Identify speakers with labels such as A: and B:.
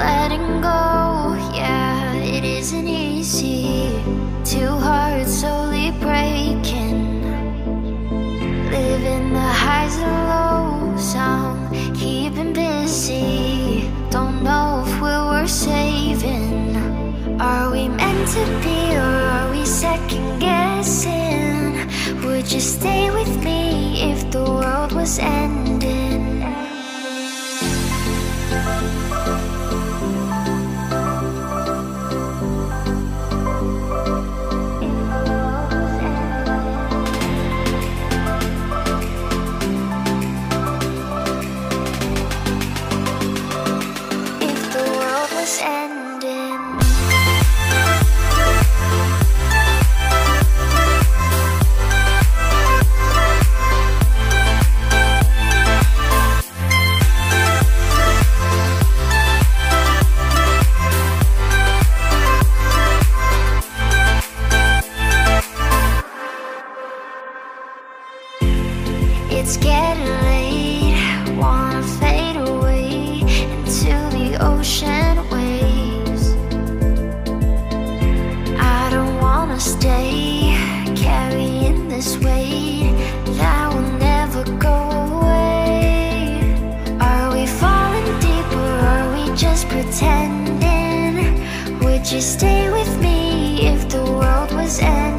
A: letting go, yeah, it isn't easy. Two hearts slowly breaking. Living the highs and lows, I'm keeping busy. Don't know if we're worth saving. Are we meant to be, or are we second guessing? Would you stay with me if the world was ending? It's getting late, wanna fade away into the ocean waves. I don't wanna stay carrying this weight that will never go away. Are we falling deep or are we just pretending? Would you stay with me if the world was ending?